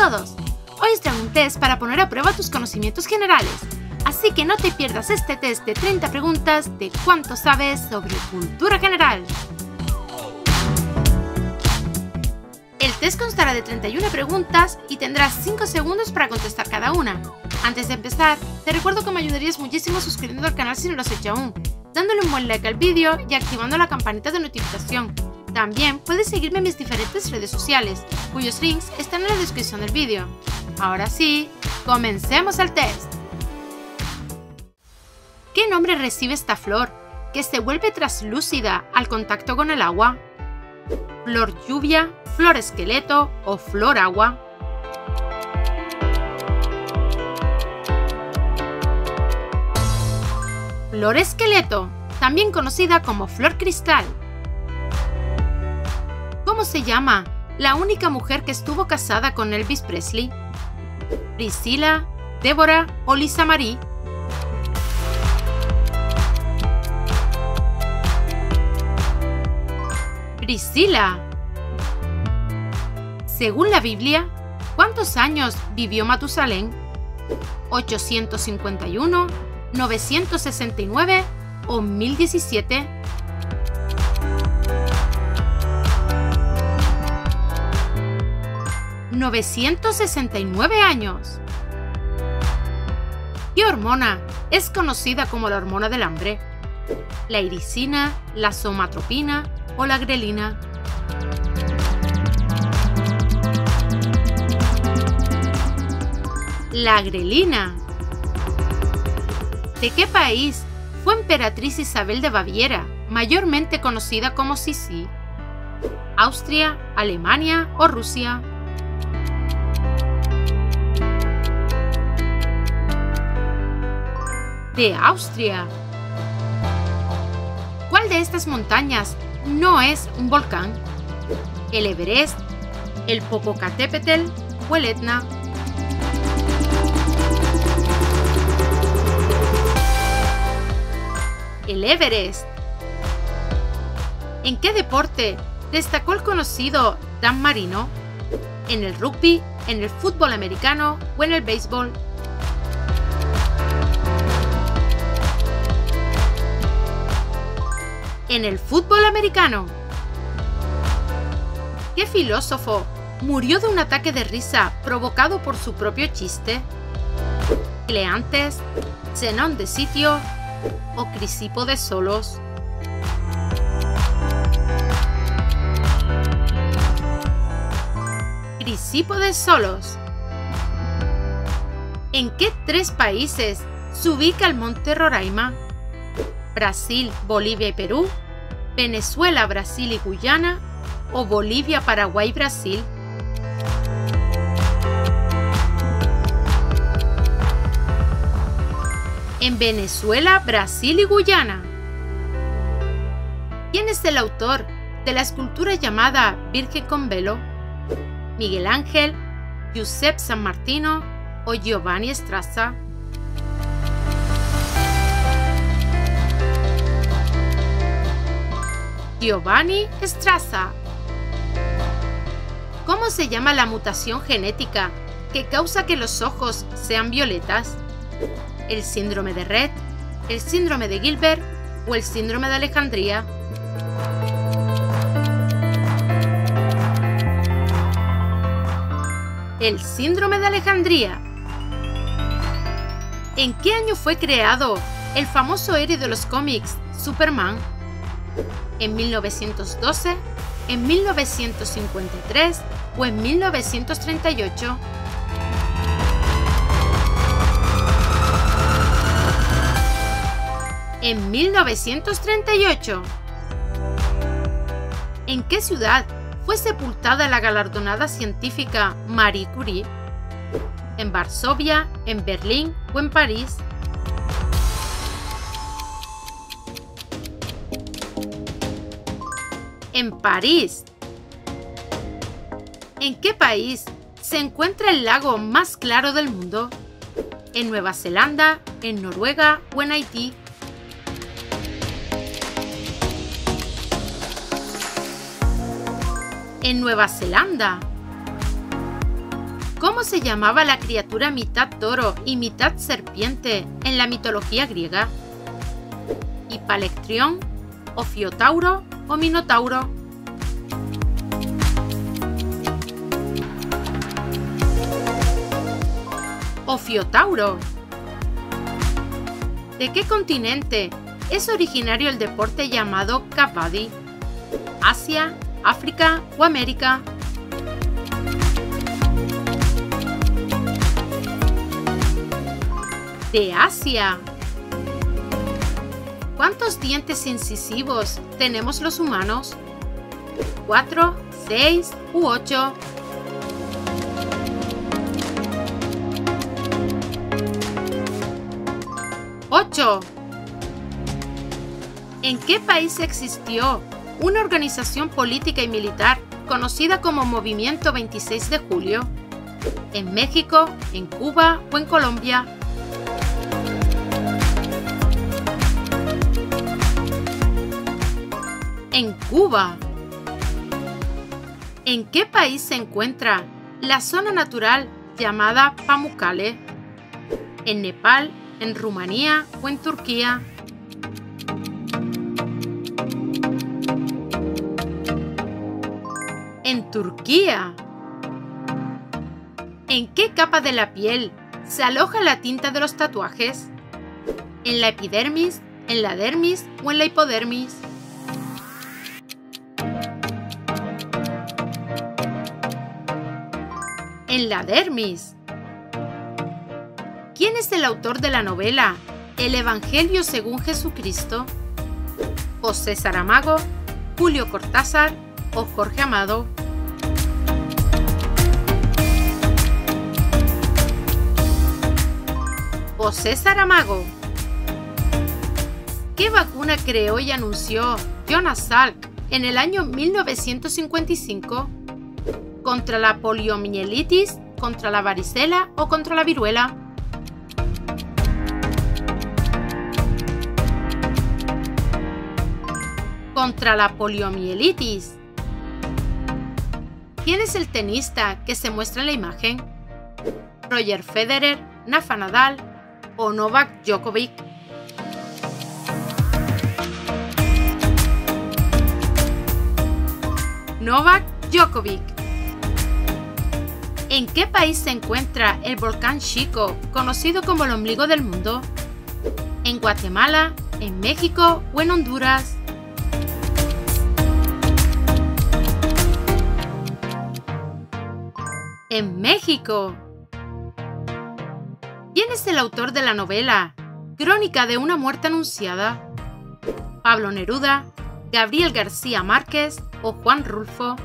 Hoy os traigo un test para poner a prueba tus conocimientos generales. Así que no te pierdas este test de 30 preguntas de cuánto sabes sobre cultura general. El test constará de 31 preguntas y tendrás 5 segundos para contestar cada una. Antes de empezar, te recuerdo que me ayudarías muchísimo suscribiendo al canal si no lo has hecho aún, dándole un buen like al vídeo y activando la campanita de notificación. También puedes seguirme en mis diferentes redes sociales, cuyos links están en la descripción del vídeo. Ahora sí, comencemos el test. ¿Qué nombre recibe esta flor que se vuelve traslúcida al contacto con el agua? ¿Flor lluvia, flor esqueleto o flor agua? Flor esqueleto, también conocida como flor cristal. ¿Cómo se llama la única mujer que estuvo casada con Elvis Presley? Priscilla, Débora o Lisa Marie. Priscilla. Según la Biblia, ¿cuántos años vivió Matusalén? ¿851, 969 o 1017? ¡969 años! ¿Qué hormona es conocida como la hormona del hambre? ¿La iricina, la somatropina o la grelina? La grelina. ¿De qué país fue emperatriz Isabel de Baviera, mayormente conocida como Sisi? ¿Austria, Alemania o Rusia? De Austria. ¿Cuál de estas montañas no es un volcán? ¿El Everest, el Popocatépetl o el Etna? El Everest. ¿En qué deporte destacó el conocido Dan Marino? ¿En el rugby, en el fútbol americano o en el béisbol? En el fútbol americano. ¿Qué filósofo murió de un ataque de risa provocado por su propio chiste? ¿Cleantes, Zenón de Sitio o Crisipo de Solos? Crisipo de Solos. ¿En qué tres países se ubica el monte Roraima? Brasil, Bolivia y Perú, Venezuela, Brasil y Guyana o Bolivia, Paraguay y Brasil. En Venezuela, Brasil y Guyana. ¿Quién es el autor de la escultura llamada Virgen con velo? ¿Miguel Ángel, Giuseppe San Martino o Giovanni Strazza? Giovanni Strazza. ¿Cómo se llama la mutación genética que causa que los ojos sean violetas? ¿El síndrome de Rett, el síndrome de Gilbert o el síndrome de Alejandría? El síndrome de Alejandría. ¿En qué año fue creado el famoso héroe de los cómics, Superman? En 1912, en 1953 o en 1938. En 1938. ¿En qué ciudad fue sepultada la galardonada científica Marie Curie? ¿En Varsovia, en Berlín o en París? En París. ¿En qué país se encuentra el lago más claro del mundo? ¿En Nueva Zelanda, en Noruega o en Haití? En Nueva Zelanda. ¿Cómo se llamaba la criatura mitad toro y mitad serpiente en la mitología griega? ¿Hipalectrión, Ofiotauro o Minotauro? Ofiotauro. ¿De qué continente es originario el deporte llamado Kabaddi? ¿Asia, África o América? de Asia. ¿Cuántos dientes incisivos tenemos los humanos? ¿Cuatro, seis u ocho? ¡Ocho! ¿En qué país existió una organización política y militar conocida como Movimiento 26 de Julio? ¿En México, en Cuba o en Colombia? Cuba. ¿En qué país se encuentra la zona natural llamada Pamukkale? ¿En Nepal, en Rumanía o en Turquía? En Turquía. ¿En qué capa de la piel se aloja la tinta de los tatuajes? ¿En la epidermis, en la dermis o en la hipodermis? La dermis. ¿Quién es el autor de la novela El Evangelio según Jesucristo? ¿José Saramago, Julio Cortázar o Jorge Amado? José Saramago. ¿Qué vacuna creó y anunció Jonas Salk en el año 1955? Contra la poliomielitis, contra la varicela o contra la viruela. Contra la poliomielitis. ¿Quién es el tenista que se muestra en la imagen? Roger Federer, Nafa Nadal o Novak Djokovic. Novak Djokovic. ¿En qué país se encuentra el volcán Chico, conocido como el ombligo del mundo? ¿En Guatemala, en México o en Honduras? En México. ¿Quién es el autor de la novela Crónica de una muerte anunciada? ¿Pablo Neruda, Gabriel García Márquez o Juan Rulfo?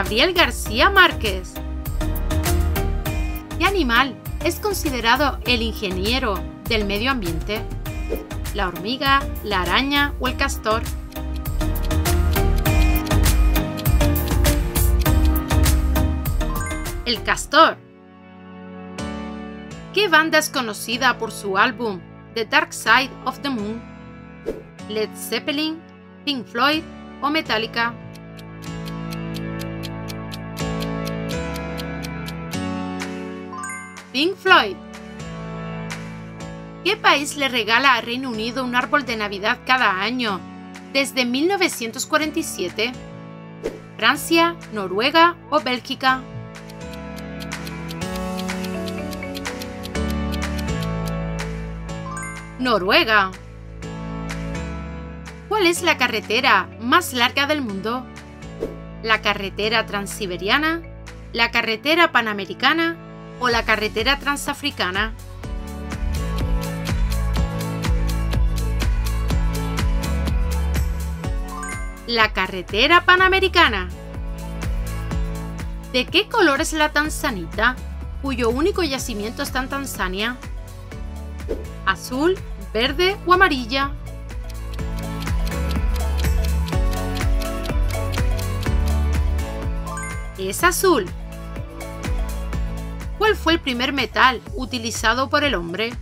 Gabriel García Márquez. ¿Qué animal es considerado el ingeniero del medio ambiente? ¿La hormiga, la araña o el castor? El castor. ¿Qué banda es conocida por su álbum The Dark Side of the Moon? ¿Led Zeppelin, Pink Floyd o Metallica? Pink Floyd. ¿Qué país le regala a Reino Unido un árbol de Navidad cada año desde 1947? ¿Francia, Noruega o Bélgica? Noruega. ¿Cuál es la carretera más larga del mundo? ¿La carretera transiberiana? ¿La carretera panamericana? O la carretera transafricana. La carretera panamericana. ¿De qué color es la tanzanita, cuyo único yacimiento está en Tanzania? ¿Azul, verde o amarilla? Es azul. ¿Cuál fue el primer metal utilizado por el hombre?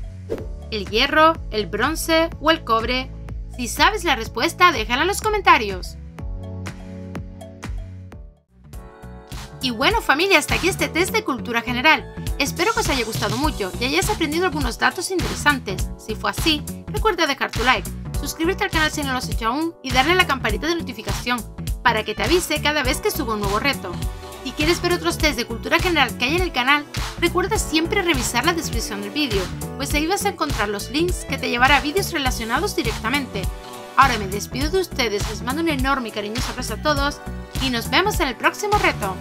¿El hierro, el bronce o el cobre? Si sabes la respuesta, déjala en los comentarios. Y bueno familia, hasta aquí este test de cultura general. Espero que os haya gustado mucho y hayáis aprendido algunos datos interesantes. Si fue así, recuerda dejar tu like, suscribirte al canal si no lo has hecho aún y darle a la campanita de notificación para que te avise cada vez que subo un nuevo reto. Si quieres ver otros test de cultura general que hay en el canal, recuerda siempre revisar la descripción del vídeo, pues ahí vas a encontrar los links que te llevará a vídeos relacionados directamente. Ahora me despido de ustedes, les mando un enorme y cariñoso abrazo a todos y nos vemos en el próximo reto.